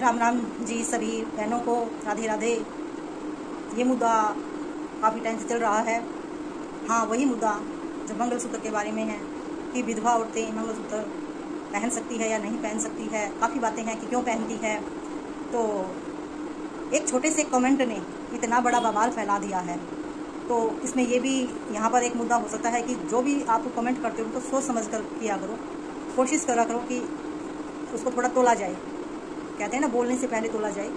राम राम जी सभी बहनों को, राधे राधे। ये मुद्दा काफ़ी टाइम से चल रहा है। हाँ वही मुद्दा जो मंगलसूत्र के बारे में है कि विधवा औरतें मंगलसूत्र पहन सकती है या नहीं पहन सकती है। काफ़ी बातें हैं कि क्यों पहनती है। तो एक छोटे से कमेंट ने इतना बड़ा बवाल फैला दिया है। तो इसमें ये भी यहाँ पर एक मुद्दा हो सकता है कि जो भी आप कमेंट करते हो तो सोच समझ कर किया करो। कोशिश करा करो कि उसको थोड़ा तोला जाए। कहते हैं ना, बोलने से पहले तोला जाए।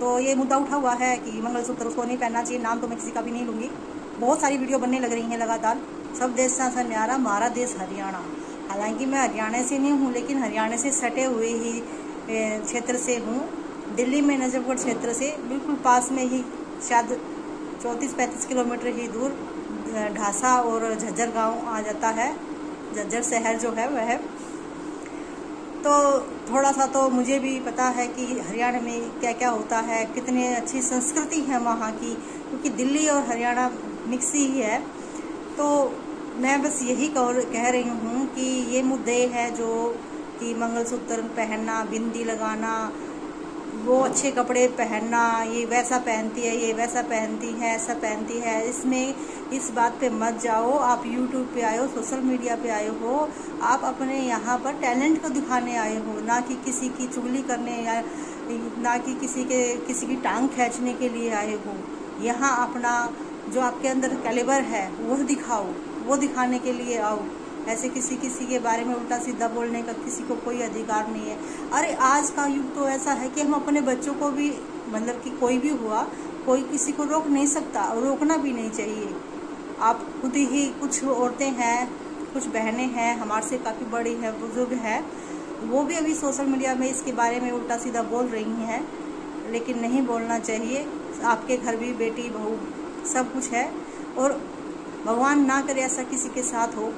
तो ये मुद्दा उठा हुआ है कि मंगलसूत्र, उसको नहीं पहनना चाहिए, नाम तो मैं किसी का भी नहीं लूँगी। बहुत सारी वीडियो बनने लग रही हैं लगातार। सब देश से न्यारा हमारा देश हरियाणा। हालाँकि मैं हरियाणा से नहीं हूँ, लेकिन हरियाणा से सटे हुए ही क्षेत्र से हूँ। दिल्ली में, नजफगढ़ क्षेत्र से बिल्कुल पास में ही, शायद चौंतीस, पैंतीस किलोमीटर ही दूर, ढासा और झज्जर गाँव आ जाता है। झज्जर शहर जो है, वह तो थोड़ा सा तो मुझे भी पता है कि हरियाणा में क्या क्या होता है, कितने अच्छी संस्कृति है वहाँ की, क्योंकि दिल्ली और हरियाणा मिक्स ही है। तो मैं बस यही कह रही हूँ कि ये मुद्दे हैं जो कि मंगलसूत्र पहनना, बिंदी लगाना वो अच्छे कपड़े पहनना, ये वैसा पहनती है, ये वैसा पहनती है, ऐसा पहनती है, इसमें इस बात पे मत जाओ। आप यूट्यूब पे आए हो सोशल मीडिया पे आए हो, आप अपने यहाँ पर टैलेंट को दिखाने आए हो, ना कि किसी की चुगली करने या ना कि किसी के, किसी की टांग खींचने के लिए आए हो। यहाँ अपना जो आपके अंदर कैलिबर है, वो दिखाओ, वो दिखाने के लिए आओ। ऐसे किसी किसी के बारे में उल्टा सीधा बोलने का किसी को कोई अधिकार नहीं है। अरे, आज का युग तो ऐसा है कि हम अपने बच्चों को भी मतलब कि कोई भी हुआ, कोई किसी को रोक नहीं सकता और रोकना भी नहीं चाहिए। आप खुद ही कुछ औरतें हैं, कुछ बहनें हैं, हमारे से काफ़ी बड़ी है, बुज़ुर्ग है, वो भी अभी सोशल मीडिया में इसके बारे में उल्टा सीधा बोल रही हैं, लेकिन नहीं बोलना चाहिए। आपके घर भी, बेटी, बहू, सब कुछ है, और भगवान ना करे ऐसा किसी के साथ हो।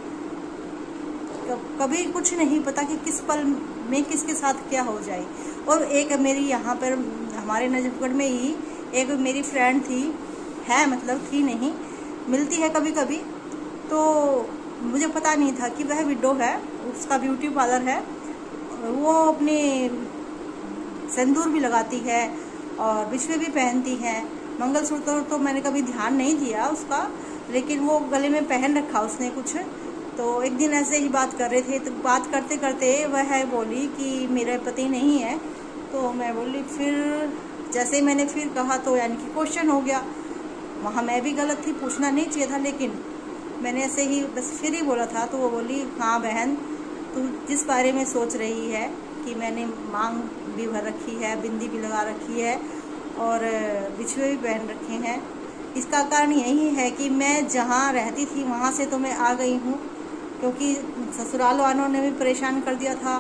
कभी कुछ नहीं पता कि किस पल में किसके साथ क्या हो जाए। और एक मेरी यहाँ पर, हमारे नजफगढ़ में ही एक मेरी फ्रेंड थी, है मतलब थी नहीं, मिलती है कभी कभी तो मुझे पता नहीं था कि वह विडो है, उसका ब्यूटी पार्लर है, वो अपने सिंदूर भी लगाती है और विश्व भी पहनती है। मंगलसूत्र तो मैंने कभी ध्यान नहीं दिया उसका, लेकिन वो गले में पहन रखा उसने कुछ तो एक दिन ऐसे ही बात कर रहे थे तो बात करते करते वह बोली कि मेरा पति नहीं है। तो मैं बोली, फिर जैसे मैंने फिर कहा तो यानी कि क्वेश्चन हो गया। वहाँ मैं भी गलत थी, पूछना नहीं चाहिए था, लेकिन मैंने ऐसे ही बस फिर ही बोला था। तो वो बोली हाँ बहन, तू जिस बारे में सोच रही है कि मैंने मांग भी भर रखी है, बिंदी भी लगा रखी है और बिछुए भी पहन रखे हैं, इसका कारण यही है कि मैं जहाँ रहती थी, वहाँ से तो मैं आ गई हूँ। क्योंकि ससुराल वालों ने भी परेशान कर दिया था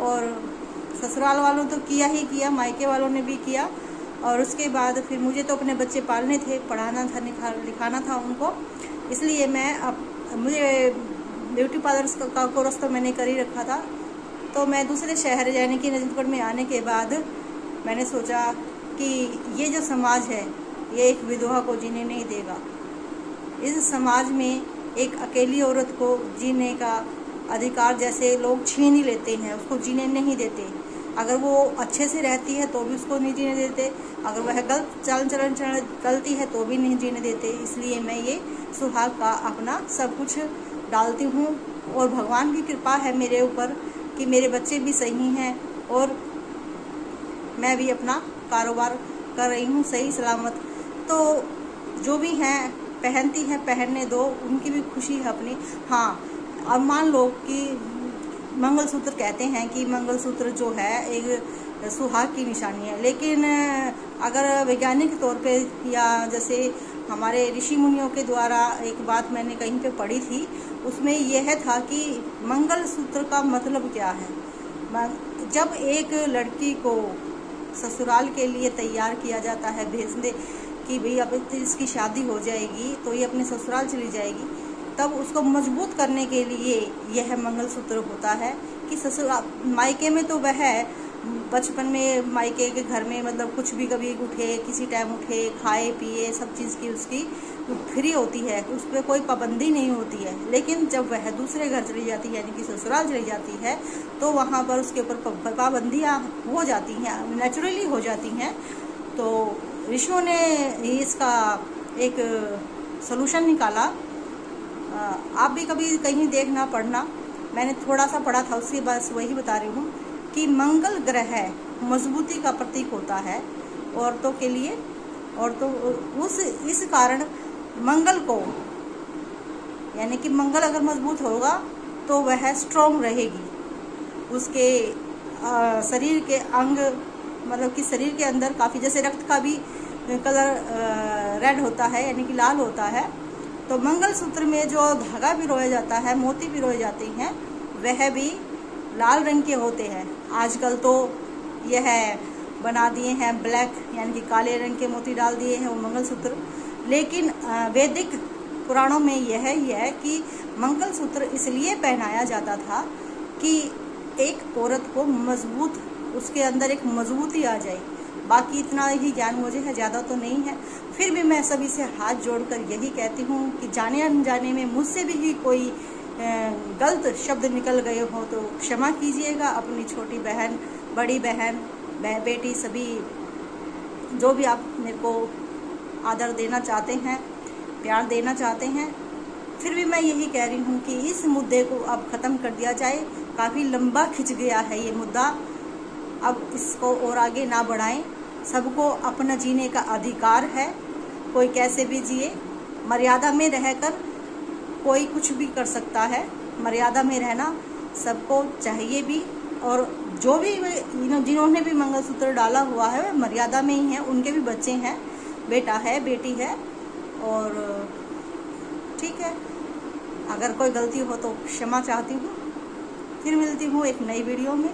और ससुराल वालों तो किया ही किया, मायके वालों ने भी किया। और उसके बाद फिर मुझे तो अपने बच्चे पालने थे, पढ़ाना था लिखाना था उनको। इसलिए मैं अब, मुझे ब्यूटी पार्लर का कोर्स तो मैंने कर ही रखा था। तो मैं दूसरे शहर, यानी कि नजफगढ़ में आने के बाद मैंने सोचा कि ये जो समाज है, ये एक विधवा को जीने नहीं देगा। इस समाज में एक अकेली औरत को जीने का अधिकार जैसे लोग छीन ही लेते हैं, उसको जीने नहीं देते। अगर वो अच्छे से रहती है तो भी उसको नहीं जीने देते। अगर वह गलत चलन चलन चलती है तो भी नहीं जीने देते। इसलिए मैं ये सुहाग का अपना सब कुछ डालती हूँ और भगवान की कृपा है मेरे ऊपर कि मेरे बच्चे भी सही हैं और मैं भी अपना कारोबार कर रही हूँ सही सलामत तो जो भी हैं पहनती हैं, पहनने दो, उनकी भी खुशी है अपनी। हाँ अब मान लो कि मंगलसूत्र कहते हैं कि मंगलसूत्र जो है एक सुहाग की निशानी है। लेकिन अगर वैज्ञानिक तौर पे या जैसे हमारे ऋषि मुनियों के द्वारा एक बात मैंने कहीं पे पढ़ी थी, उसमें यह था कि मंगलसूत्र का मतलब क्या है? जब एक लड़की को ससुराल के लिए तैयार किया जाता है भेजने कि भाई अब इसकी शादी हो जाएगी तो ये अपने ससुराल चली जाएगी। तब उसको मज़बूत करने के लिए यह मंगलसूत्र होता है कि ससुराल मायके में तो वह बचपन में, मायके के घर में मतलब कुछ भी कभी उठे, किसी टाइम उठे, खाए, पिए, सब चीज़ की उसकी फ्री होती है, उस पर कोई पाबंदी नहीं होती है। लेकिन जब वह दूसरे घर चली जाती है, यानी कि ससुराल चली जाती है तो वहाँ पर उसके ऊपर पाबंदियाँ हो जाती हैं नेचुरली हो जाती हैं। तो ऋषियों ने ही इसका एक सोल्यूशन निकाला। आप भी कभी कहीं देखना पढ़ना। मैंने थोड़ा सा पढ़ा था उसके बस वही बता रही हूँ कि मंगल ग्रह मजबूती का प्रतीक होता है औरतों के लिए। और तो उस इस कारण मंगल को यानी कि मंगल अगर मज़बूत होगा तो वह स्ट्रोंग रहेगी। उसके आ, शरीर के अंग मतलब कि शरीर के अंदर काफ़ी, जैसे रक्त का भी कलर रेड होता है, यानी कि लाल होता है तो मंगल सूत्र में जो धागा भी रोया जाता है, मोती भी रोए जाते हैं, वह भी लाल रंग के होते हैं। आजकल तो यह बना दिए हैं ब्लैक यानी कि काले रंग के मोती डाल दिए हैं वो मंगलसूत्र। लेकिन वैदिक पुराणों में यह ही है कि मंगलसूत्र इसलिए पहनाया जाता था कि एक औरत को मज़बूत उसके अंदर एक मजबूती आ जाए बाकी इतना ही ज्ञान मुझे है, ज़्यादा तो नहीं है। फिर भी मैं सभी से हाथ जोड़कर यही कहती हूँ कि जाने अनजाने में मुझसे भी कोई गलत शब्द निकल गए हो तो क्षमा कीजिएगा। अपनी छोटी बहन, बड़ी बहन, बह, बेटी, सभी, जो भी आप मेरे को आदर देना चाहते हैं, प्यार देना चाहते हैं, फिर भी मैं यही कह रही हूँ कि इस मुद्दे को अब ख़त्म कर दिया जाए। काफ़ी लंबा खिंच गया है ये मुद्दा। अब इसको और आगे ना बढ़ाएँ। सबको अपना जीने का अधिकार है। कोई कैसे भी जिए। मर्यादा में रहकर कोई कुछ भी कर सकता है। मर्यादा में रहना सबको चाहिए भी। और जो भी जिन्होंने भी मंगलसूत्र डाला हुआ है वह मर्यादा में ही है। उनके भी बच्चे हैं। बेटा है, बेटी है। और ठीक है। अगर कोई गलती हो तो क्षमा चाहती हूँ। फिर मिलती हूँ एक नई वीडियो में।